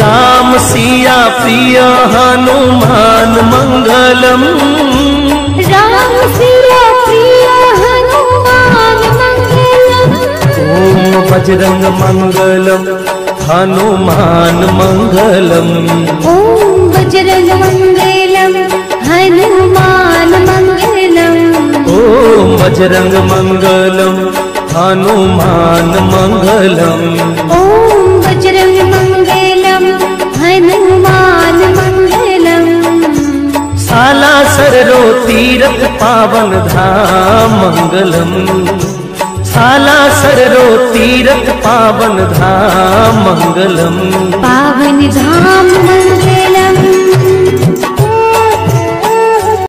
राम सिया प्रिय हनुमान मंगलम। राम सिया प्रिय हनुमान मंगलम। ओम बजरंग मंगलम हनुमान मंगलम। ओम बजरंग मंगलम हनुमान मंगलम। ओम बजरंग मंगलम हनुमान मंगलम। साला सरो तीरथ पावन धाम मंगलम। साला सरो तीरथ पावन धाम मंगलम।